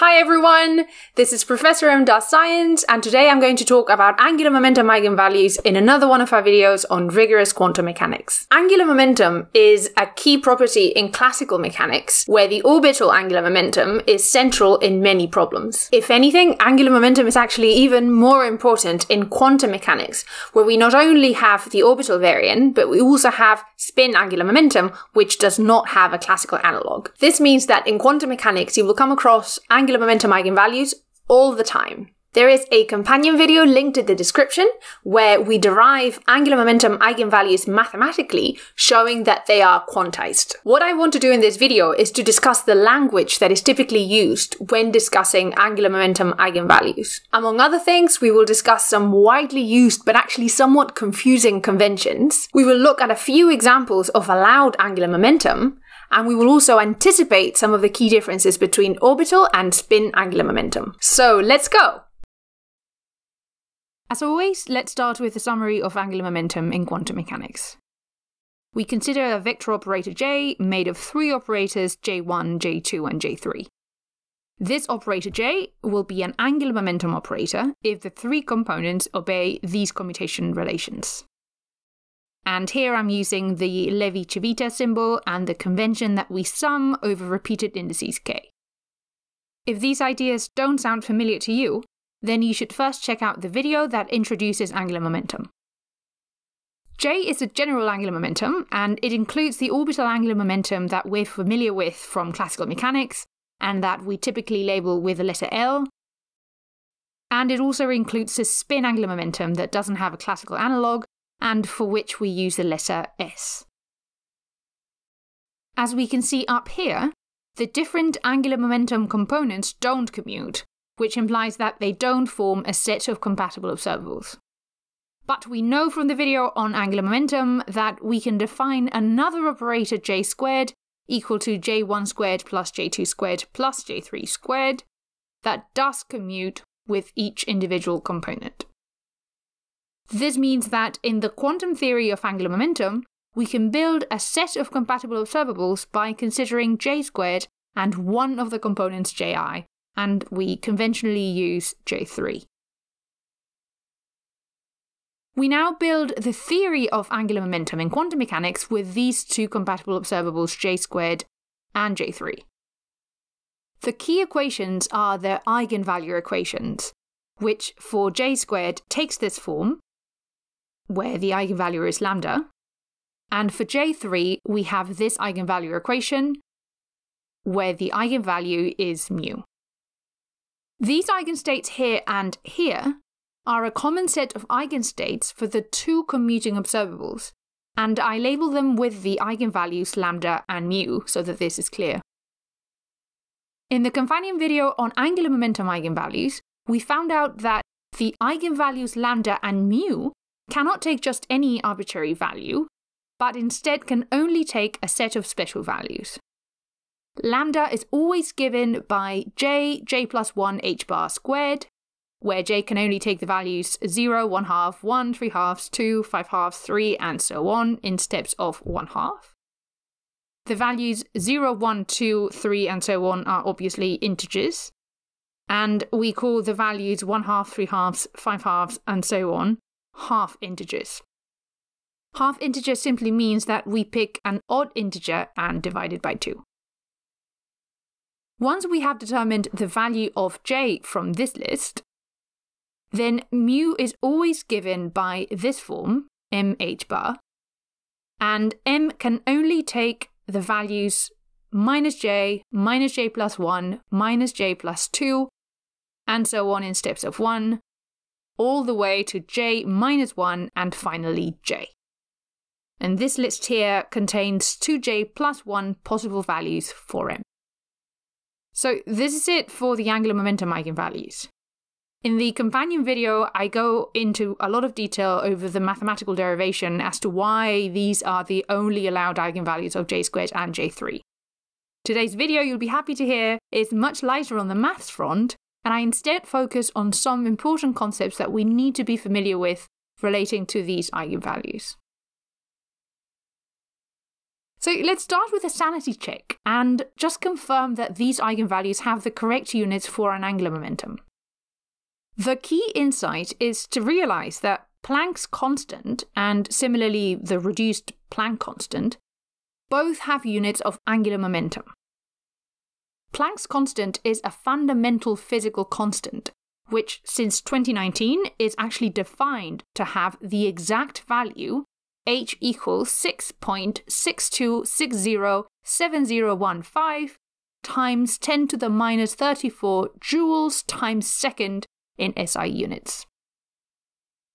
Hi everyone, this is Professor M. does Science, and today I'm going to talk about angular momentum eigenvalues in another one of our videos on rigorous quantum mechanics. Angular momentum is a key property in classical mechanics, where the orbital angular momentum is central in many problems. If anything, angular momentum is actually even more important in quantum mechanics, where we not only have the orbital variant, but we also have spin angular momentum, which does not have a classical analog. This means that in quantum mechanics, you will come across angular angular momentum eigenvalues all the time. There is a companion video linked in the description where we derive angular momentum eigenvalues mathematically, showing that they are quantized. What I want to do in this video is to discuss the language that is typically used when discussing angular momentum eigenvalues. Among other things, we will discuss some widely used but actually somewhat confusing conventions. We will look at a few examples of allowed angular momentum, and we will also anticipate some of the key differences between orbital and spin angular momentum. So let's go! As always, let's start with a summary of angular momentum in quantum mechanics. We consider a vector operator J made of three operators J1, J2, and J3. This operator J will be an angular momentum operator if the three components obey these commutation relations. And here I'm using the Levi-Civita symbol and the convention that we sum over repeated indices k. If these ideas don't sound familiar to you, then you should first check out the video that introduces angular momentum. J is a general angular momentum, and it includes the orbital angular momentum that we're familiar with from classical mechanics, and that we typically label with the letter L. And it also includes the spin angular momentum that doesn't have a classical analog, and for which we use the letter S. As we can see up here, the different angular momentum components don't commute, which implies that they don't form a set of compatible observables. But we know from the video on angular momentum that we can define another operator j squared equal to j1 squared plus j2 squared plus j3 squared that does commute with each individual component. This means that in the quantum theory of angular momentum, we can build a set of compatible observables by considering j squared and one of the components ji, and we conventionally use j3. We now build the theory of angular momentum in quantum mechanics with these two compatible observables j squared and j3. The key equations are the eigenvalue equations, which for j squared takes this form where the eigenvalue is lambda. And for J3, we have this eigenvalue equation where the eigenvalue is mu. These eigenstates here and here are a common set of eigenstates for the two commuting observables, and I label them with the eigenvalues lambda and mu so that this is clear. In the companion video on angular momentum eigenvalues, we found out that the eigenvalues lambda and mu cannot take just any arbitrary value, but instead can only take a set of special values. Lambda is always given by j, j plus 1 h bar squared, where j can only take the values 0, 1 half, 1, 3 halves, 2, 5 halves, 3, and so on in steps of 1 half. The values 0, 1, 2, 3, and so on are obviously integers, and we call the values 1 half, 3 halves, 5 halves, and so on half integers. Half integer simply means that we pick an odd integer and divide it by 2. Once we have determined the value of j from this list, then mu is always given by this form, mh bar, and m can only take the values minus j, minus j plus 1, minus j plus 2, and so on in steps of 1, all the way to j minus 1 and finally j. And this list here contains 2j plus 1 possible values for m. So this is it for the angular momentum eigenvalues. In the companion video, I go into a lot of detail over the mathematical derivation as to why these are the only allowed eigenvalues of j squared and j3. Today's video, you'll be happy to hear, is much lighter on the maths front, and I instead focus on some important concepts that we need to be familiar with relating to these eigenvalues. So let's start with a sanity check and just confirm that these eigenvalues have the correct units for an angular momentum. The key insight is to realize that Planck's constant and similarly the reduced Planck constant both have units of angular momentum. Planck's constant is a fundamental physical constant, which since 2019 is actually defined to have the exact value h equals 6.62607015 times 10 to the minus 34 joules times second in SI units.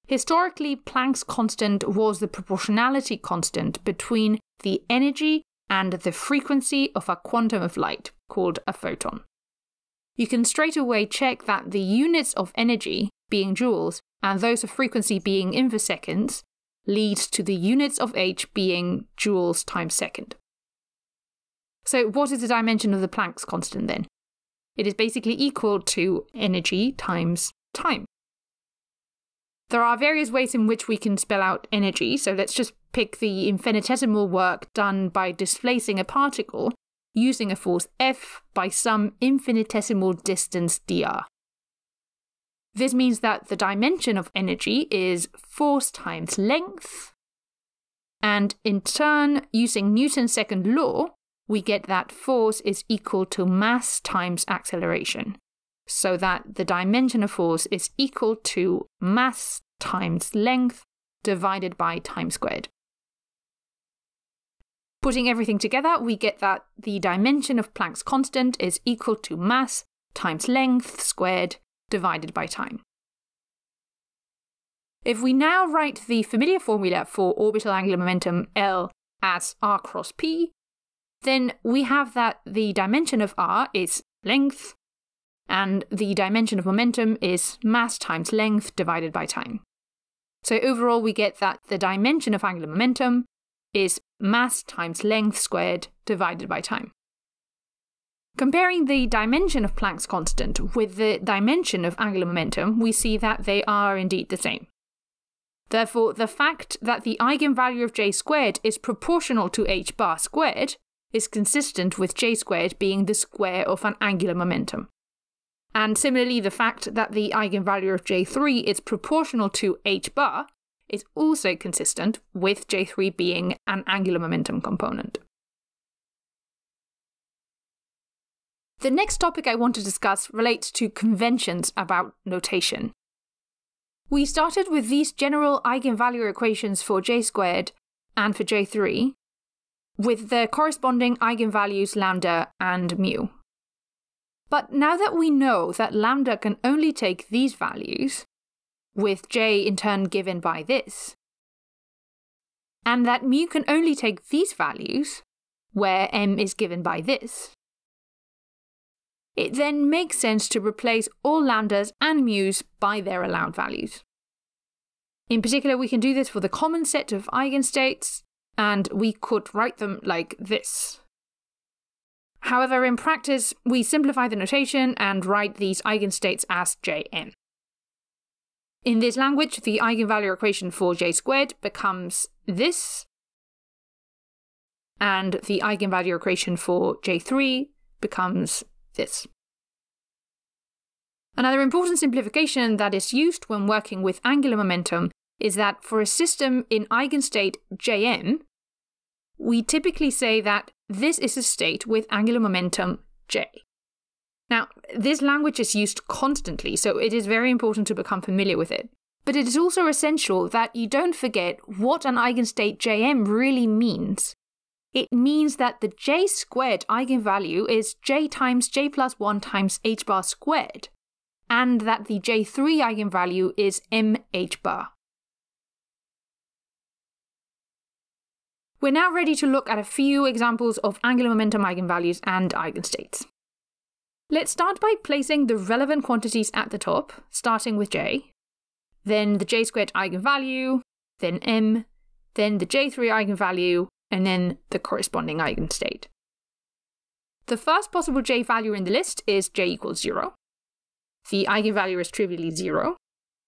Historically, Planck's constant was the proportionality constant between the energy and the frequency of a quantum of light, called a photon. You can straight away check that the units of energy, being joules, and those of frequency being inverse seconds, leads to the units of h being joules times second. So, what is the dimension of the Planck's constant then? It is basically equal to energy times time. There are various ways in which we can spell out energy, so let's just pick the infinitesimal work done by displacing a particle using a force F by some infinitesimal distance dr. This means that the dimension of energy is force times length, and in turn, using Newton's second law, we get that force is equal to mass times acceleration, so that the dimension of force is equal to mass times length divided by time squared. Putting everything together, we get that the dimension of Planck's constant is equal to mass times length squared divided by time. If we now write the familiar formula for orbital angular momentum L as r cross p, then we have that the dimension of r is length, and the dimension of momentum is mass times length divided by time. So overall, we get that the dimension of angular momentum is mass times length squared divided by time. Comparing the dimension of Planck's constant with the dimension of angular momentum, we see that they are indeed the same. Therefore, the fact that the eigenvalue of j squared is proportional to h bar squared is consistent with j squared being the square of an angular momentum. And similarly, the fact that the eigenvalue of j3 is proportional to h bar is also consistent with J3 being an angular momentum component. The next topic I want to discuss relates to conventions about notation. We started with these general eigenvalue equations for j squared and for j3, with their corresponding eigenvalues lambda and mu. But now that we know that lambda can only take these values, with j in turn given by this. And that mu can only take these values, where m is given by this. It then makes sense to replace all lambdas and mu's by their allowed values. In particular, we can do this for the common set of eigenstates, and we could write them like this. However, in practice, we simplify the notation and write these eigenstates as Jm. In this language, the eigenvalue equation for j squared becomes this, and the eigenvalue equation for j3 becomes this. Another important simplification that is used when working with angular momentum is that for a system in eigenstate Jm, we typically say that this is a state with angular momentum j. Now, this language is used constantly, so it is very important to become familiar with it. But it is also essential that you don't forget what an eigenstate Jm really means. It means that the j squared eigenvalue is j times j plus 1 times h bar squared, and that the j3 eigenvalue is mh bar. We're now ready to look at a few examples of angular momentum eigenvalues and eigenstates. Let's start by placing the relevant quantities at the top, starting with j, then the j squared eigenvalue, then m, then the j3 eigenvalue, and then the corresponding eigenstate. The first possible j value in the list is j equals 0. The eigenvalue is trivially 0.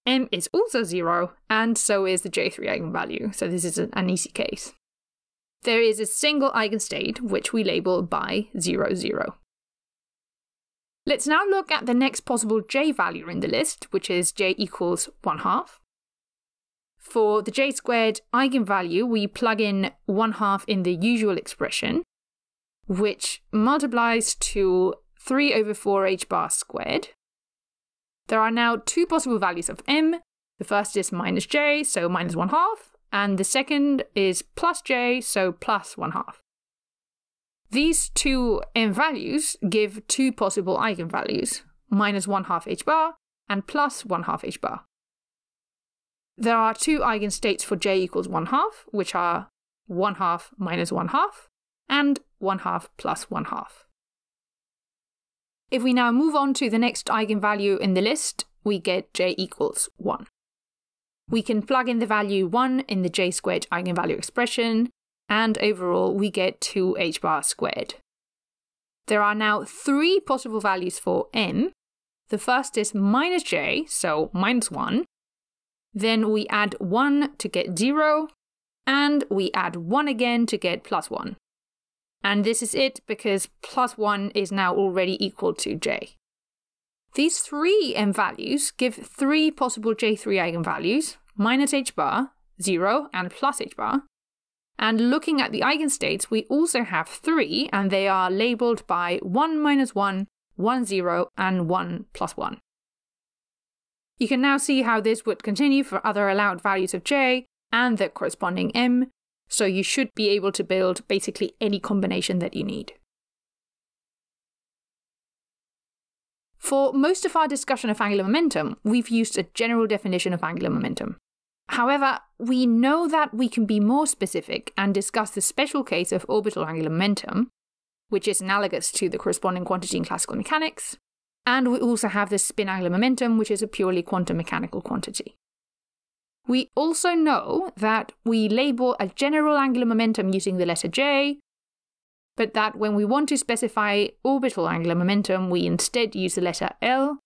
m is also 0, and so is the j3 eigenvalue, so this is an easy case. there is a single eigenstate which we label by 0, 0. Let's now look at the next possible j value in the list, which is j equals 1 half. For the j squared eigenvalue, we plug in 1 half in the usual expression, which multiplies to 3 over 4 h bar squared. There are now two possible values of m. The first is minus j, so minus 1 half, and the second is plus j, so plus 1 half. These two m values give two possible eigenvalues, minus 1 half h bar and plus 1 half h bar. There are two eigenstates for j equals 1 half, which are 1 half minus 1 half and 1 half plus 1 half. If we now move on to the next eigenvalue in the list, we get j equals 1. We can plug in the value 1 in the j squared eigenvalue expression and overall we get 2h bar squared. There are now three possible values for m. The first is minus j, so minus 1. Then we add 1 to get 0, and we add 1 again to get plus 1. And this is it because plus 1 is now already equal to j. These three m values give three possible j3 eigenvalues, minus h bar, 0, and plus h bar, and looking at the eigenstates, we also have three, and they are labeled by 1 minus 1, 1 0, and 1 plus 1. You can now see how this would continue for other allowed values of j and the corresponding m, so you should be able to build basically any combination that you need. For most of our discussion of angular momentum, we've used a general definition of angular momentum. However, we know that we can be more specific and discuss the special case of orbital angular momentum, which is analogous to the corresponding quantity in classical mechanics, and we also have the spin angular momentum, which is a purely quantum mechanical quantity. We also know that we label a general angular momentum using the letter J, but that when we want to specify orbital angular momentum, we instead use the letter L,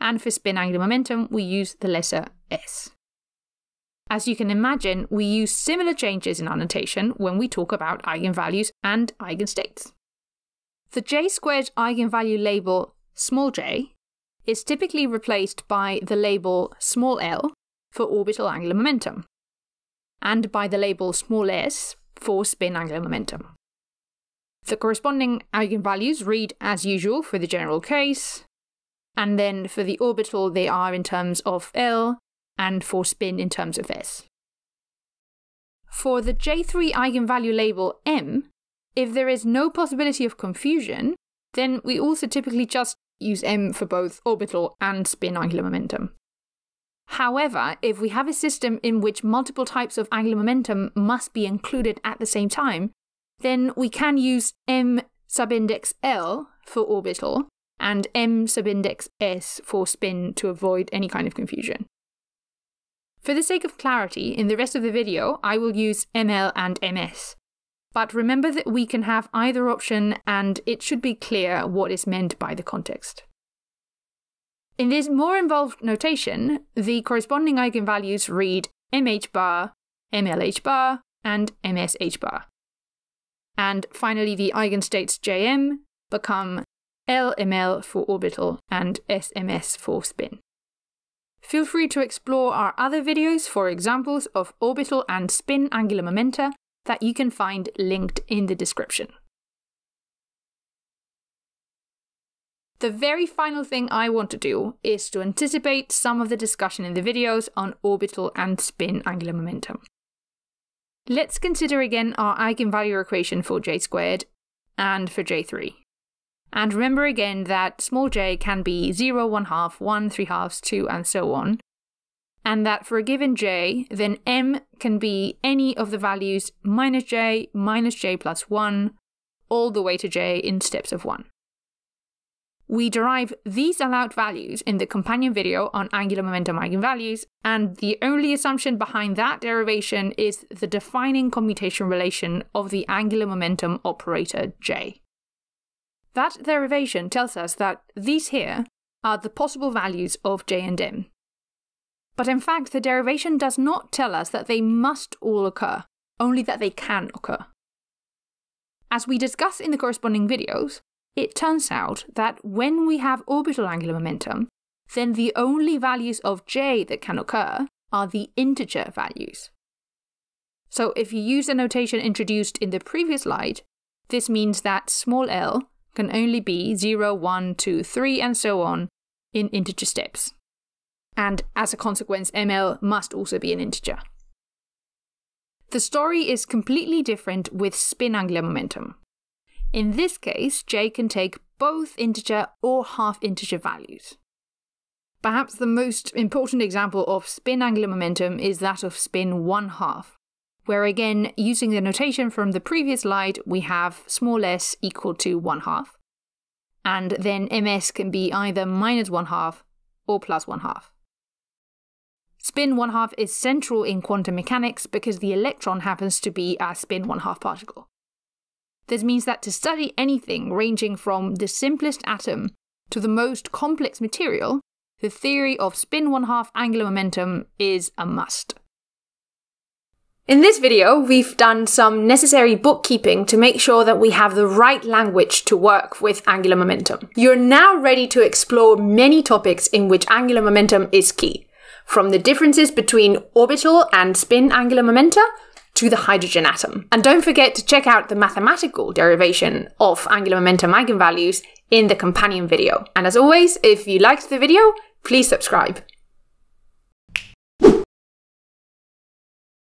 and for spin angular momentum, we use the letter S. As you can imagine, we use similar changes in our notation when we talk about eigenvalues and eigenstates. The j squared eigenvalue label small j is typically replaced by the label small l for orbital angular momentum, and by the label small s for spin angular momentum. The corresponding eigenvalues read as usual for the general case, and then for the orbital they are in terms of L and for spin in terms of s. For the J3 eigenvalue label m, if there is no possibility of confusion, then we also typically just use m for both orbital and spin angular momentum. However, if we have a system in which multiple types of angular momentum must be included at the same time, then we can use m subindex L for orbital and m subindex S for spin to avoid any kind of confusion. For the sake of clarity, in the rest of the video, I will use ML and MS. But remember that we can have either option and it should be clear what is meant by the context. In this more involved notation, the corresponding eigenvalues read mh bar, mlh bar, and msh bar. And finally, the eigenstates jm become lml for orbital and sms for spin. Feel free to explore our other videos for examples of orbital and spin angular momenta that you can find linked in the description. The very final thing I want to do is to anticipate some of the discussion in the videos on orbital and spin angular momentum. Let's consider again our eigenvalue equation for j squared and for j3. And remember again that small j can be 0, 1 half, 1, 3 halves, 2, and so on. And that for a given j, then m can be any of the values minus j, minus j plus 1, all the way to j in steps of 1. We derive these allowed values in the companion video on angular momentum eigenvalues, and the only assumption behind that derivation is the defining commutation relation of the angular momentum operator j. That derivation tells us that these here are the possible values of j and m. But in fact, the derivation does not tell us that they must all occur, only that they can occur. As we discuss in the corresponding videos, it turns out that when we have orbital angular momentum, then the only values of j that can occur are the integer values. So if you use the notation introduced in the previous slide, this means that small l can only be 0, 1, 2, 3, and so on in integer steps. And as a consequence, ml must also be an integer. The story is completely different with spin angular momentum. In this case, j can take both integer or half integer values. Perhaps the most important example of spin angular momentum is that of spin 1 half, where again, using the notation from the previous slide, we have small s equal to 1 half, and then ms can be either minus 1 half or plus 1 half. Spin 1 half is central in quantum mechanics because the electron happens to be a spin 1 half particle. This means that to study anything ranging from the simplest atom to the most complex material, the theory of spin 1 half angular momentum is a must. In this video, we've done some necessary bookkeeping to make sure that we have the right language to work with angular momentum. You're now ready to explore many topics in which angular momentum is key from the differences between orbital and spin angular momenta to the hydrogen atom. And don't forget to check out the mathematical derivation of angular momentum eigenvalues in the companion video. And as always, if you liked the video, please subscribe.